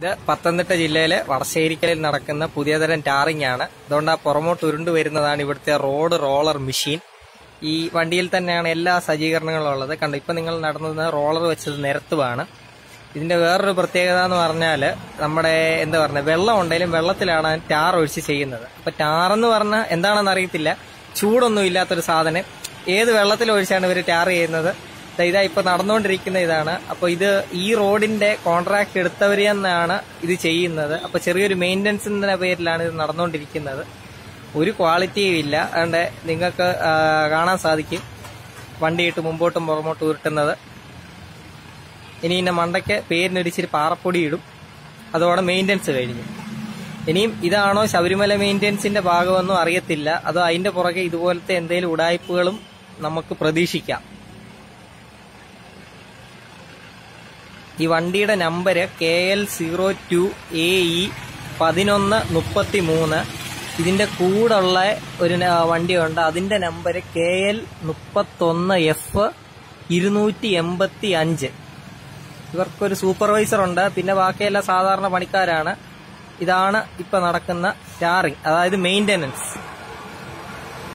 ഇത് പത്തനംതിട്ട ജില്ലയിലെ വടശ്ശേരിക്കലിൽ നടക്കുന്ന പുതിയതരം ടാറിംഗ് ആണ്. അതുകൊണ്ട് ആ പുറമോട്ട് ഉരുണ്ടു വരുന്നതാണ് ഇവിടുത്തെ റോഡ് റോളർ മെഷീൻ. ഈ വണ്ടിയിൽ തന്നെയാണ് എല്ലാ സജ്ജീകരണങ്ങളും ഉള്ളത്. കണ്ടു ഇപ്പം നിങ്ങൾ നടന്നത് റോളർ വെച്ചത് നിരത്തുവാണ്. ഇതിന്റെ വേറൊരു പ്രത്യേകത എന്ന് പറഞ്ഞാൽ നമ്മുടെ എന്താ പറയുക വെള്ളം ഉണ്ടെങ്കിലും വെള്ളത്തിലാണ് ടാർ ഒഴിച്ച് ചെയ്യുന്നത്. അപ്പൊ ടാർ എന്ന് പറഞ്ഞാൽ എന്താണെന്ന് അറിയത്തില്ല. ചൂടൊന്നും ഇല്ലാത്തൊരു സാധനം. ഏത് വെള്ളത്തിൽ ഒഴിച്ചാണ് ഇവർ ടാർ ചെയ്യുന്നത്? ഇതാ ഇപ്പൊ നടന്നുകൊണ്ടിരിക്കുന്ന ഇതാണ്. അപ്പൊ ഇത് ഈ റോഡിന്റെ കോൺട്രാക്ട് എടുത്തവർ തന്നെയാണ് ഇത് ചെയ്യുന്നത്. അപ്പൊ ചെറിയൊരു മെയിന്റനൻസിന്റെ പേരിലാണ് ഇത് നടന്നുകൊണ്ടിരിക്കുന്നത്. ഒരു ക്വാളിറ്റിയും ഇല്ല. അതുകൊണ്ട് നിങ്ങൾക്ക് കാണാൻ സാധിക്കും. വണ്ടിയിട്ട് മുമ്പോട്ടും പുറമോട്ടും ഉരുട്ടുന്നത്. ഇനി ഇന്ന മണ്ടയ്ക്ക് പേരിനൊരിച്ചിരി പാറപ്പൊടി ഇടും. അതോടെ മെയിന്റനൻസ് കഴിഞ്ഞു. ഇനിയും ഇതാണോ ശബരിമല മെയിന്റനൻസിന്റെ ഭാഗമെന്നും അറിയത്തില്ല. അതോ അതിന്റെ പുറകെ ഇതുപോലത്തെ എന്തെങ്കിലും ഉടായ്പകളും നമുക്ക് പ്രതീക്ഷിക്കാം. ഈ വണ്ടിയുടെ number K L zero two A E പതിനൊന്ന് മുപ്പത്തി മൂന്ന് ഇതിന്റെ കൂടുള്ള ഒരു വണ്ടിയുണ്ട്. അതിന്റെ നമ്പർ കെ എൽ മുപ്പത്തൊന്ന് എഫ് ഇരുന്നൂറ്റി എൺപത്തി അഞ്ച് ഇവർക്കൊരു സൂപ്പർവൈസർ ഉണ്ട്. പിന്നെ ബാക്കിയെല്ലാം സാധാരണ പണിക്കാരാണ്. ഇതാണ് ഇപ്പം നടക്കുന്ന ചാറിങ് അതായത് മെയിന്റനൻസ്